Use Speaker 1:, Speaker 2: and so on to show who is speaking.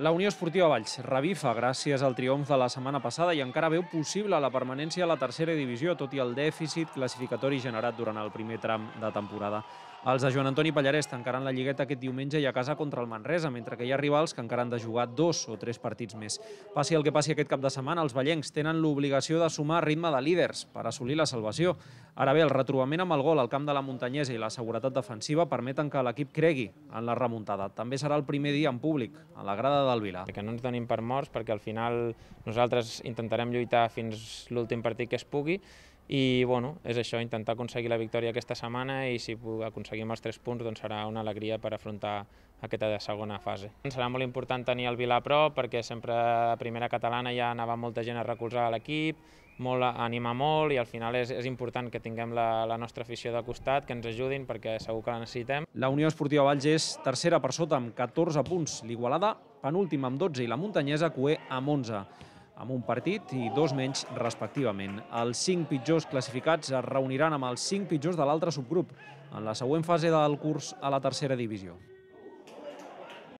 Speaker 1: La Unió Esportiva Valls revifa gràcies al triomf de la setmana passada i encara veu possible la permanència a la tercera divisió, tot i el dèficit classificatori generat durant el primer tram de temporada. Els de Joan Antoni Pallarès tancaran la lligueta aquest diumenge i a casa contra el Manresa, mentre que hi ha rivals que encara han de jugar dos o tres partits més. Passi el que passi aquest cap de setmana, els ballencs tenen l'obligació de sumar ritme de líders per assolir la salvació. Ara bé, el retrobament amb el gol al camp de la Muntanyesa i la seguretat defensiva permeten que l'equip cregui en la remuntada. També serà el primer dia en públic, a la grada del Vilar.
Speaker 2: Que no ens donin per morts perquè al final nosaltres intentarem lluitar fins l'últim partit que es pugui i bueno, és això, intentar aconseguir la victòria aquesta setmana i si aconseguim els tres punts doncs serà una alegria per afrontar aquesta segona fase. Serà molt important tenir el Vila a prop perquè sempre a primera catalana ja anava molta gent a recolzar l'equip, molt, anima molt i al final és, és important que tinguem la, la nostra afició de costat, que ens ajudin perquè segur que la necessitem.
Speaker 1: La Unió Esportiva Valls és tercera per sota amb 14 punts, l'Igualada penúltima amb 12 i la Muntanyesa Cué amb 11 amb un partit i dos menys respectivament. Els cinc pitjors classificats es reuniran amb els cinc pitjors de l'altre subgrup en la següent fase del curs a la tercera divisió.